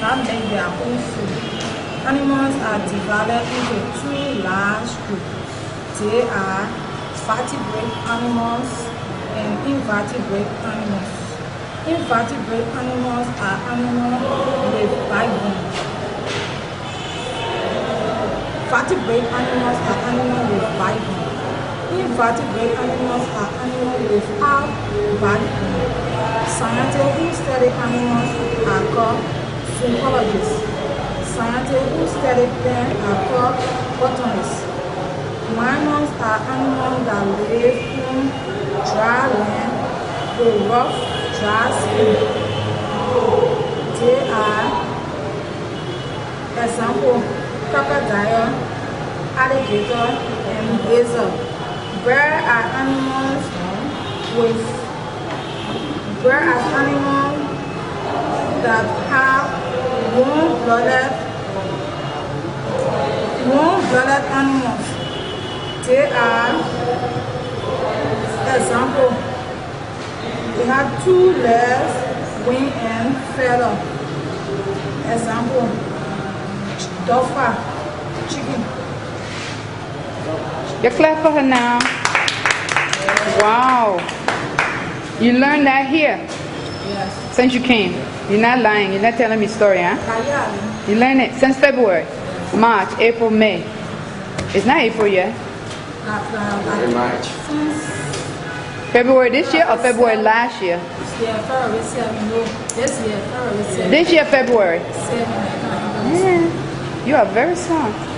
cannot make their own food. Animals are divided into two large groups. They are vertebrate animals and invertebrate animals. Invertebrate animals are animals with backbone. Vertebrate animals are animals with backbone. Invertebrate animals are animals without backbone. Scientists who study animals are called zoologists. Scientists who study them are called botanists. Mammals are animals that live in dry land with rough, dry skin. They are, example, crocodile, alligator, and lizard. Birds are animals with birds are animals that have warm-blooded warm-blooded animals. They are, example, they have two legs, wing and feather. Example, doffa, chicken. You clap for her now. Wow. You learned that here Yes. since you came. You're not lying. You're not telling me story, huh? You learned it since February, March, April, May. It's not April yet. In March. February this year or February last year? This year, February This year, February 7. This year, February. 7, I can't remember. Yeah. You are very smart.